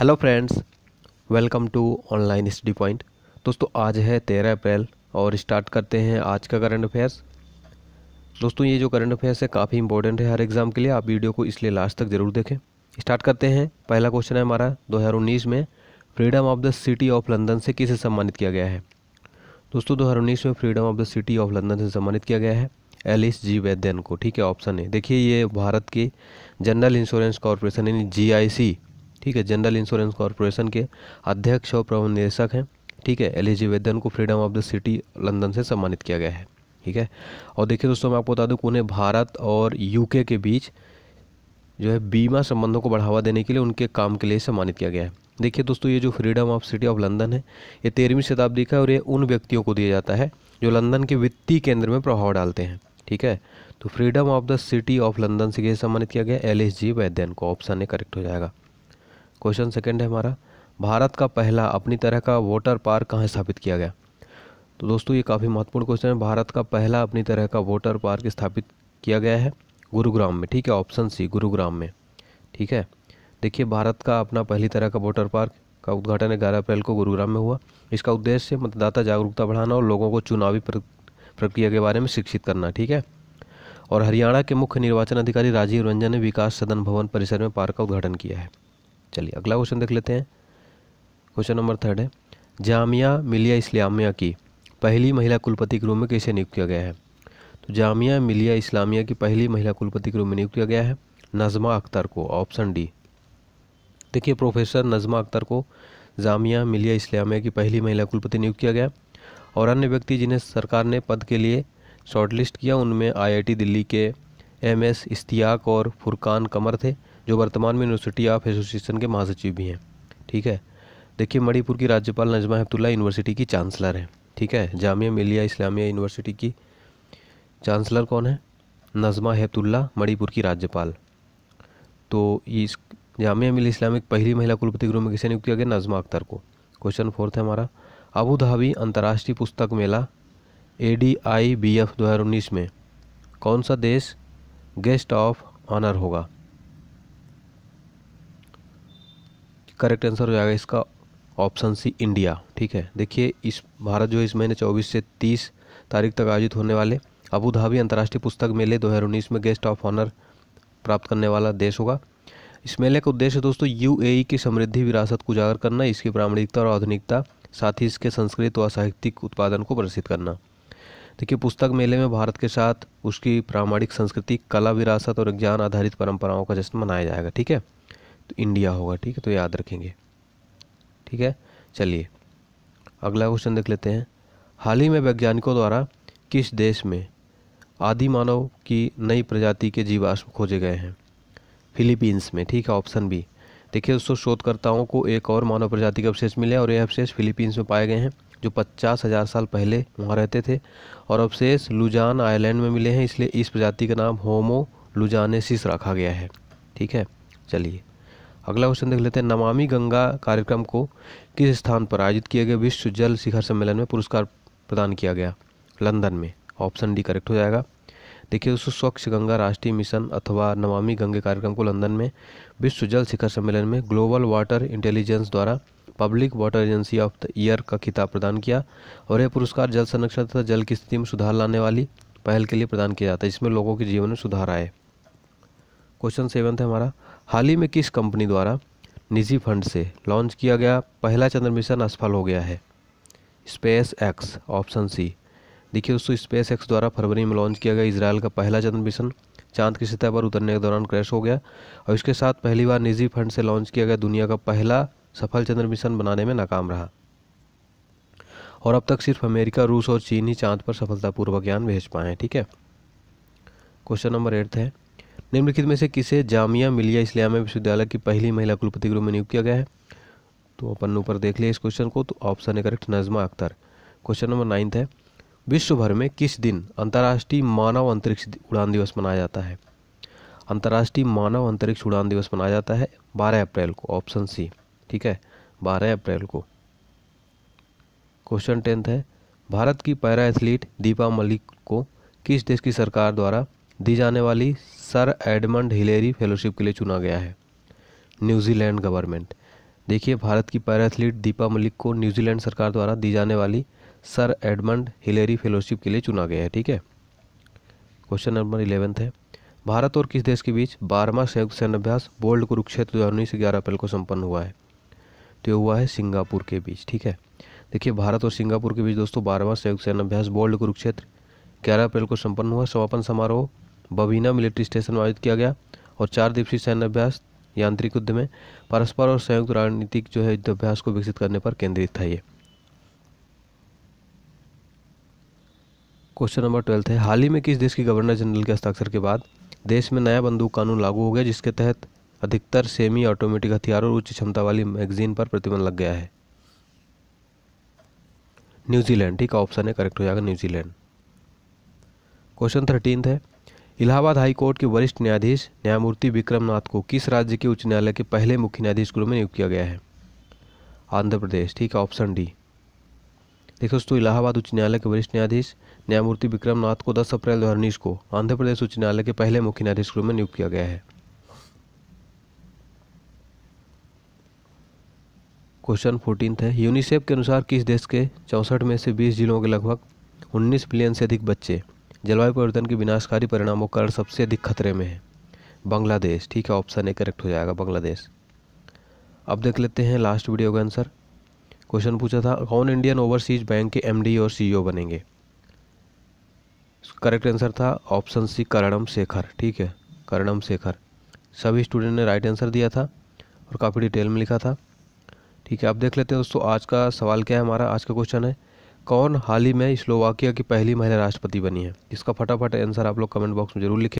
Hello friends, welcome to online study point. दोस्तों, आज है तेरह अप्रैल और स्टार्ट करते हैं आज का करंट अफेयर्स। दोस्तों, ये जो करंट अफेयर्स है, काफ़ी इंपॉर्टेंट है हर एग्ज़ाम के लिए। आप वीडियो को इसलिए लास्ट तक ज़रूर देखें। स्टार्ट करते हैं। पहला क्वेश्चन है हमारा 2019 में freedom of the city of London से किसे सम्मानित किया गया है? दोस्तों, दो हज़ार उन्नीस में freedom of the city of London से सम्मानित किया गया है एलिस जी वैद्यन को। ठीक है ऑप्शन है। देखिए, ये भारत के जनरल इंश्योरेंस कॉरपोरेशन यानी जी ठीक है जनरल इंश्योरेंस कॉरपोरेशन के अध्यक्ष और प्रबंध निदेशक हैं, ठीक है एल जी वैद्यन को freedom of the city London से सम्मानित किया गया है, ठीक है। और देखिए दोस्तों, मैं आपको बता दूँ कि उन्हें भारत और यूके के बीच जो है बीमा संबंधों को बढ़ावा देने के लिए उनके काम के लिए सम्मानित किया गया है। देखिए दोस्तों, ये जो freedom of city of London है, ये तेरहवीं शताब्दी का और ये उन व्यक्तियों को दिया जाता है जो लंदन के वित्तीय केंद्र में प्रभाव डालते हैं, ठीक है। तो freedom of the city of London से यह सम्मानित किया गया एल एस जी वैद्यन को ऑप्शन ए करेक्ट हो जाएगा। क्वेश्चन सेकंड है हमारा। भारत का पहला अपनी तरह का वाटर पार्क कहाँ स्थापित किया गया? तो दोस्तों, ये काफ़ी महत्वपूर्ण क्वेश्चन है। भारत का पहला अपनी तरह का वाटर पार्क स्थापित किया गया है गुरुग्राम में, ठीक है? ऑप्शन सी, गुरुग्राम में, ठीक है? देखिए, भारत का अपना पहली तरह का वाटर पार्क का उद्घाटन ग्यारह अप्रैल को गुरुग्राम में हुआ। इसका उद्देश्य मतदाता जागरूकता बढ़ाना और लोगों को चुनावी प्रक्रिया के बारे में शिक्षित करना, ठीक है? और हरियाणा के मुख्य निर्वाचन अधिकारी राजीव रंजन ने विकास सदन भवन परिसर में पार्क का उद्घाटन किया है। चलिए, अगला क्वेश्चन देख लेते हैं। क्वेश्चन नंबर थर्ड है। जामिया मिलिया इस्लामिया की पहली महिला कुलपति के रूप में कैसे नियुक्त किया गया है? तो जामिया मिलिया इस्लामिया की पहली महिला कुलपति के रूप में नियुक्त किया गया है नज़मा अख्तर को ऑप्शन डी देखिए प्रोफेसर नज़मा अख्तर को जामिया मिलिया इस्लामिया की पहली महिला कुलपति नियुक्त किया गया और अन्य व्यक्ति जिन्हें सरकार ने पद के लिए शॉर्टलिस्ट किया, उनमें आईआईटी दिल्ली के एम एस इश्तियाक और फुरकान कमर थे। जो वर्तमान में यूनिवर्सिटी ऑफ़ एसोसिएशन के महासचिव भी हैं। ठीक है? देखिए, मणिपुर की राज्यपाल नजमा हेपतुल्ला यूनिवर्सिटी की चांसलर हैं। ठीक है? जामिया मिलिया इस्लामिया यूनिवर्सिटी की चांसलर कौन है? नजमा हेपतुल्ला मणिपुर की राज्यपाल। तो इस जामिया मिलिया इस्लामिक पहली महिला कुलपति गृह में किसे नियुक्त किया गया? नजमा अख्तर को। क्वेश्चन फोर्थ है हमारा। अबू धाबी अंतर्राष्ट्रीय पुस्तक मेला A D I B F दो हज़ार उन्नीस में। कौन सा देश गेस्ट ऑफ़ ऑनर होगा? करेक्ट आंसर हो जाएगा इसका ऑप्शन सी इंडिया, ठीक है? देखिए, इस भारत जो इस महीने 24 से 30 तारीख तक आयोजित होने वाले अबू धाबी अंतर्राष्ट्रीय पुस्तक मेले 2019 में गेस्ट ऑफ़ ऑनर प्राप्त करने वाला देश होगा। इस मेले का उद्देश्य दोस्तों यूएई की समृद्धि, विरासत को उजागर करना, इसकी प्रामाणिकता और आधुनिकता, साथ ही इसके संस्कृत व साहित्यिक उत्पादन को प्रदर्शित करना। देखिए, पुस्तक मेले में भारत के साथ उसकी प्रामाणिक संस्कृति, कला, विरासत और ज्ञान आधारित परंपराओं का जश्न मनाया जाएगा, ठीक है? तो इंडिया होगा, ठीक है? तो याद रखेंगे। ठीक है? चलिए, अगला क्वेश्चन देख लेते हैं। हाल ही में वैज्ञानिकों द्वारा किस देश में आदि मानव की नई प्रजाति के जीवाश्म खोजे गए हैं? फिलीपींस में, ठीक है? ऑप्शन बी देखिए दोस्तों, शोधकर्ताओं को एक और मानव प्रजाति के अवशेष मिले और यह अवशेष फिलीपींस में पाए गए हैं, जो पचास हज़ार साल पहले वहाँ रहते थे। और अवशेष लुजान आइलैंड में मिले हैं, इसलिए इस प्रजाति का नाम होमो लुजानेसिस रखा गया है। ठीक है? चलिए। अगला क्वेश्चन देख लेते हैं। नमामि गंगा कार्यक्रम को किस स्थान पर आयोजित किए गए? विश्व जल शिखर सम्मेलन में पुरस्कार प्रदान किया गया। लंदन में। ऑप्शन डी करेक्ट हो जाएगा। देखिए दोस्तों स्वच्छ गंगा राष्ट्रीय मिशन अथवा नमामि गंगे कार्यक्रम को लंदन में विश्व जल शिखर सम्मेलन में ग्लोबल वाटर इंटेलिजेंस द्वारा public water agency of the year का खिताब प्रदान किया और यह पुरस्कार जल संरक्षण तथा जल की स्थिति में सुधार लाने वाली पहल के लिए प्रदान किया जाता है, जिसमें लोगों के जीवन में सुधार आए। क्वेश्चन सेवन है हमारा। हाल ही में किस कंपनी द्वारा निजी फंड से लॉन्च किया गया पहला चंद्र मिशन असफल हो गया है? Space X option C. देखिए दोस्तों स्पेस एक्स द्वारा फरवरी में लॉन्च किया गया इसराइल का पहला चंद्र मिशन चाँद की सतह पर उतरने के दौरान क्रैश हो गया और इसके साथ पहली बार निजी फंड से लॉन्च किया गया दुनिया का पहला सफल चंद्र मिशन बनाने में नाकाम रहा। और अब तक सिर्फ़ अमेरिका, रूस और चीन ही चाँद पर सफलतापूर्वक यान भेज पाए हैं, ठीक है? क्वेश्चन नंबर एट है निम्नलिखित में से किसे जामिया मिलिया इस्लामिया विश्वविद्यालय की पहली महिला कुलपति के रूप में नियुक्त किया गया है? तो अपन ऊपर देख लिया इस क्वेश्चन को तो ऑप्शन है correct Najma Akhtar. Question number ninth है। विश्व भर में किस दिन अंतर्राष्ट्रीय मानव अंतरिक्ष उड़ान दिवस मनाया जाता है? अंतर्राष्ट्रीय मानव अंतरिक्ष उड़ान दिवस मनाया जाता है बारह अप्रैल को ऑप्शन सी ठीक है? बारह अप्रैल को। क्वेश्चन टेंथ है। भारत की पैरा एथलीट दीपा मलिक को किस देश की सरकार द्वारा दी जाने वाली सर एडमंड हिलेरी फेलोशिप के लिए चुना गया है। New Zealand government. देखिए, भारत की पैरा एथलीट दीपा मलिक को न्यूजीलैंड सरकार द्वारा दी जाने वाली सर एडमंड हिलेरी फेलोशिप के लिए चुना गया है, ठीक है? क्वेश्चन नंबर इलेवेंथ है। भारत और किस देश के बीच बारहवा संयुक्त सैन्य अभ्यास बोल्ड कुरुक्षेत्र दो उन्नीस ग्यारह अप्रैल को संपन्न हुआ है? तो ये हुआ है सिंगापुर के बीच, ठीक है? देखिए, भारत और सिंगापुर के बीच दोस्तों बारहवा संयुक्त सैन्य अभ्यास बोल्ड कुरुक्षेत्र ग्यारह अप्रैल को संपन्न हुआ। समापन समारोह बबीना मिलिट्री स्टेशन में आयोजित किया गया और चार दिवसीय सैन्य अभ्यास यांत्रिक युद्ध में परस्पर और संयुक्त रणनीतिक जो है युद्ध अभ्यास को विकसित करने पर केंद्रित था ये। क्वेश्चन नंबर ट्वेल्थ है, हाल ही में किस देश की गवर्नर जनरल के हस्ताक्षर के बाद देश में नया बंदूक कानून लागू हो गया, जिसके तहत अधिकतर सेमी ऑटोमेटिक हथियार और उच्च क्षमता वाली मैगजीन पर प्रतिबंध लग गया है? न्यूजीलैंड, ठीक ऑप्शन है करेक्ट हो जाएगा न्यूजीलैंड। क्वेश्चन थर्टीन है इलाहाबाद हाई कोर्ट के वरिष्ठ न्यायाधीश न्यायमूर्ति विक्रम नाथ को किस राज्य के उच्च न्यायालय के पहले मुख्य न्यायाधीश के रूप में नियुक्त किया गया है? आंध्र प्रदेश, ठीक है, ऑप्शन डी। देखो दोस्तों, इलाहाबाद उच्च न्यायालय के वरिष्ठ न्यायाधीश न्यायमूर्ति विक्रम नाथ को 10 अप्रैल दो हज़ार उन्नीस को आंध्र प्रदेश उच्च न्यायालय के पहले मुख्य न्यायाधीश के रूप में नियुक्त किया गया है। क्वेश्चन फोर्टीन है, यूनिसेफ के अनुसार किस देश के चौंसठ में से 20 जिलों के लगभग 19 मिलियन से अधिक बच्चे जलवायु परिवर्तन के विनाशकारी परिणामों के कारण सबसे अधिक खतरे में है। बांग्लादेश, ठीक है ऑप्शन ए करेक्ट हो जाएगा, बांग्लादेश। अब देख लेते हैं लास्ट वीडियो का आंसर क्वेश्चन पूछा था, कौन इंडियन ओवरसीज बैंक के एमडी और सीईओ बनेंगे? करेक्ट आंसर था ऑप्शन सी करणम शेखर ठीक है करणम शेखर सभी स्टूडेंट ने राइट आंसर दिया था और काफ़ी डिटेल में लिखा था। ठीक है, अब देख लेते हैं दोस्तों, आज का सवाल क्या है हमारा? आज का क्वेश्चन है कौन हाल ही में स्लोवाकिया की पहली महिला राष्ट्रपति बनी है? इसका फटाफट आंसर आप लोग कमेंट बॉक्स में ज़रूर लिखें।